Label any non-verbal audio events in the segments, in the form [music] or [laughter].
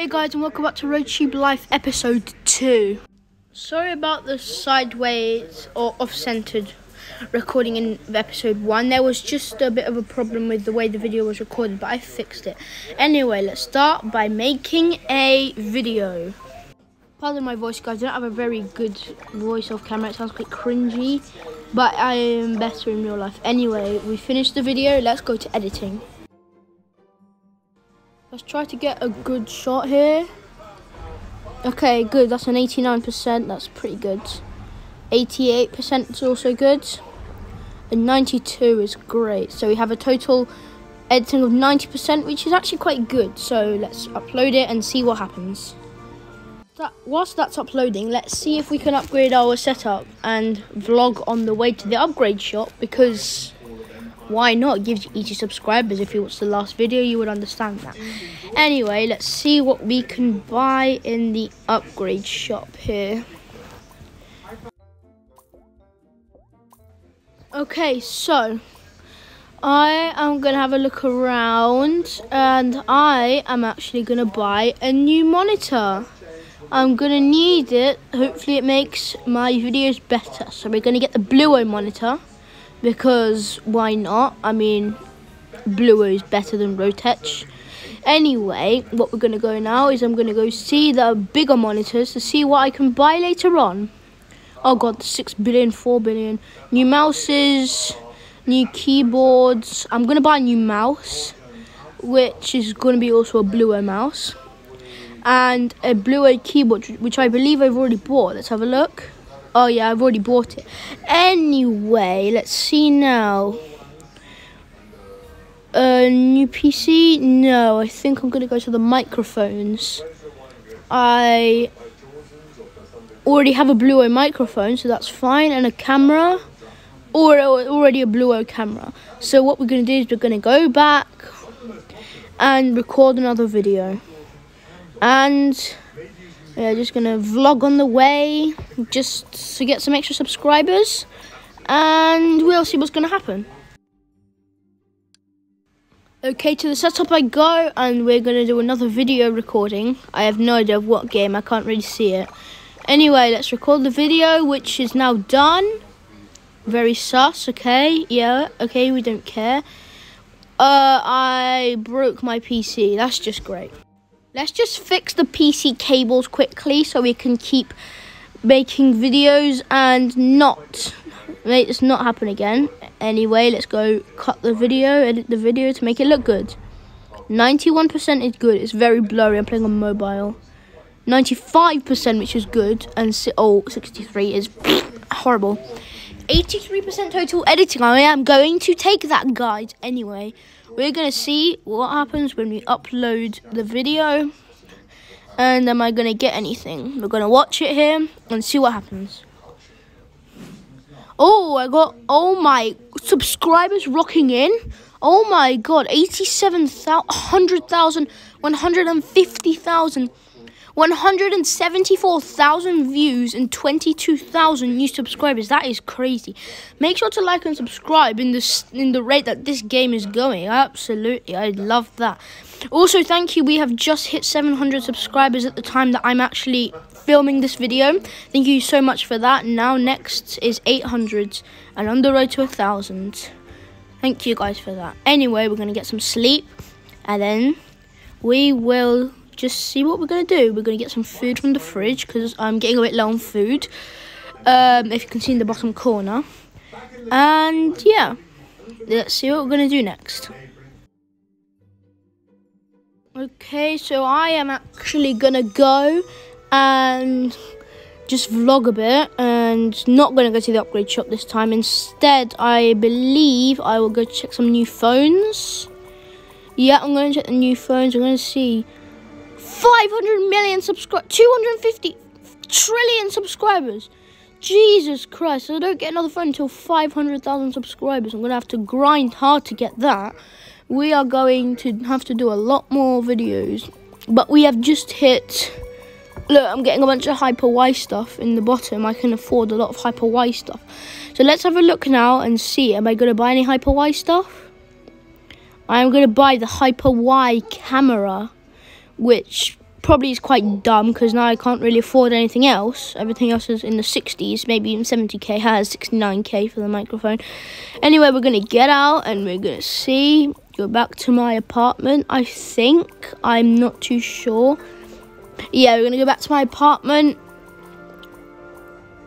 Hey guys and welcome back to Road RoTube Life episode 2. Sorry about the sideways or off-centered recording in episode 1. There was just a bit of a problem with the way the video was recorded, but I fixed it. Anyway, let's start by making a video. Pardon my voice guys, I don't have a very good voice off camera. It sounds quite cringy, but I am better in real life. Anyway, we finished the video. Let's go to editing. Let's try to get a good shot here. Okay, good. That's an 89%. That's pretty good. 88% is also good. And 92 is great. So we have a total editing of 90%, which is actually quite good. So let's upload it and see what happens. That, whilst that's uploading, let's see if we can upgrade our setup and vlog on the way to the upgrade shop because why not? Gives you easy subscribers. If you watch the last video, you would understand that. Anyway, let's see what we can buy in the upgrade shop here. Okay, so I am going to have a look around and I am actually going to buy a new monitor. I'm going to need it. Hopefully it makes my videos better. So we're going to get the Bluo monitor because why not? I mean, Bluo is better than Rotech. Anyway, what we're going to go now is I'm going to go see the bigger monitors to see what I can buy later on. Oh god, 6 billion, 4 billion. New mouses, new keyboards. I'm going to buy a new mouse, which is going to be also a Bluo mouse. And a Bluo keyboard, which I believe I've already bought. Let's have a look. Oh yeah, I've already bought it. Anyway, let's see now. A new PC? No, I think I'm going to go to the microphones. I already have a Bluo microphone, so that's fine, and a camera, or already a Bluo camera. So what we're going to do is we're going to go back and record another video. And yeah, just gonna vlog on the way just to get some extra subscribers and we'll see what's gonna happen. Okay, to the setup I go and we're gonna do another video recording. I have no idea of what game, I can't really see it. Anyway, let's record the video which is now done. Very sus, okay, yeah, okay, we don't care. Uh, I broke my PC, that's just great. Let's just fix the PC cables quickly so we can keep making videos and not make this not happen again. Anyway, let's go cut the video, edit the video to make it look good. 91% is good. It's very blurry. I'm playing on mobile. 95% which is good and oh 63 is [laughs] horrible. 83% total editing. I am going to take that guide anyway. We're going to see what happens when we upload the video. And am I going to get anything? We're going to watch it here and see what happens. Oh, I got, oh my, subscribers rocking in. Oh my god, 87,000, 100,000, 150,000. 174,000 views and 22,000 new subscribers. That is crazy. Make sure to like and subscribe in the in the rate that this game is going. Absolutely, I love that. Also, thank you. We have just hit 700 subscribers at the time that I'm actually filming this video. Thank you so much for that. Now next is 800 and on the road to a thousand. Thank you guys for that. Anyway, we're gonna get some sleep and then we will just see what we're going to do. We're going to get some food from the fridge because I'm getting a bit low on food. Um, if you can see in the bottom corner. And yeah, let's see what we're going to do next. Okay, so I am actually going to go and just vlog a bit and not going to go to the upgrade shop this time. Instead, I believe I will go check some new phones. Yeah, I'm going to check the new phones. I'm going to see 500 million subscribers, 250 trillion subscribers. Jesus Christ, I don't get another phone until 500,000 subscribers. I'm going to have to grind hard to get that. We are going to have to do a lot more videos. But we have just hit... Look, I'm getting a bunch of Hyper Y stuff in the bottom. I can afford a lot of Hyper Y stuff. So let's have a look now and see. Am I going to buy any Hyper Y stuff? I am going to buy the Hyper Y camera which probably is quite dumb because now I can't really afford anything else. Everything else is in the 60s, maybe even 70k. Has 69k for the microphone. Anyway, we're gonna get out and we're gonna see. Go back to my apartment. I think I'm not too sure. Yeah, we're gonna go back to my apartment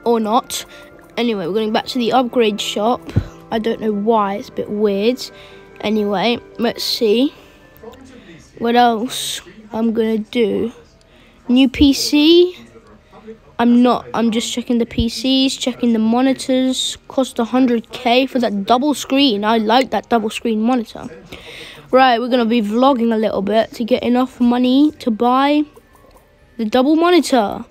or not. Anyway, we're going back to the upgrade shop. I don't know why, it's a bit weird. Anyway, let's see. What else I'm to do? New PC. I'm not, I'm just checking the PCs, checking the monitors. Cost 100k for that double screen. I like that double screen monitor. Right, we're to be vlogging a little bit to get enough money to buy the double monitor.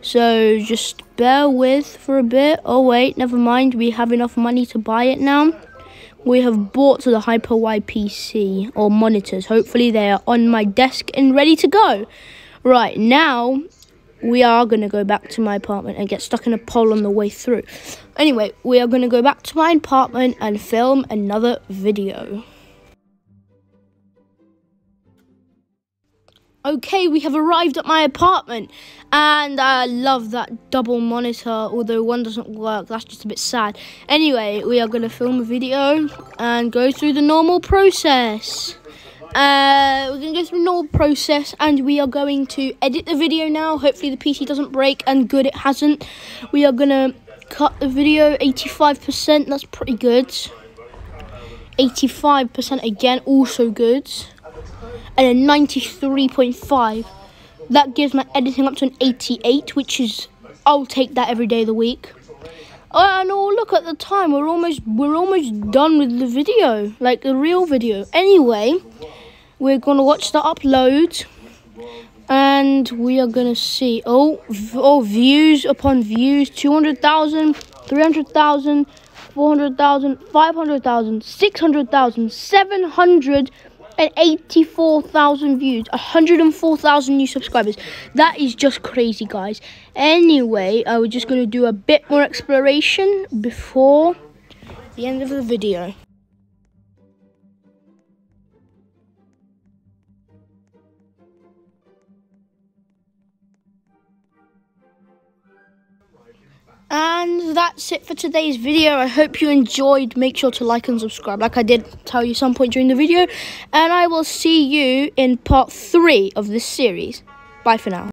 So just bear with for a bit. Oh wait, never mind. We have enough money to buy it now. We have bought the HyperY PC or monitors. Hopefully they are on my desk and ready to go. Right, now we are going to go back to my apartment and get stuck in a pole on the way through. Anyway, we are going to go back to my apartment and film another video. Okay, we have arrived at my apartment and I love that double monitor, although one doesn't work, that's just a bit sad. Anyway, we are going to film a video and go through the normal process. Uh, we're going to go through the normal process and we are going to edit the video now. Hopefully the PC doesn't break and good it hasn't. We are going to cut the video 85%, that's pretty good. 85% again, also good and a 93.5. That gives my editing up to an 88, which is I'll take that every day of the week. Oh, and oh, look at the time. We're almost we're almost done with the video, like the real video. Anyway, we're gonna watch the upload, and we are gonna see. Oh, oh, views upon views: 200,000, 300,000, 400,000, 500,000, 600,000, 700 and 84,000 views, 104,000 new subscribers. That is just crazy, guys. Anyway, uh, I was just going to do a bit more exploration before the end of the video. And that's it for today's video. I hope you enjoyed. Make sure to like and subscribe like I did tell you some point during the video. And I will see you in part three of this series. Bye for now.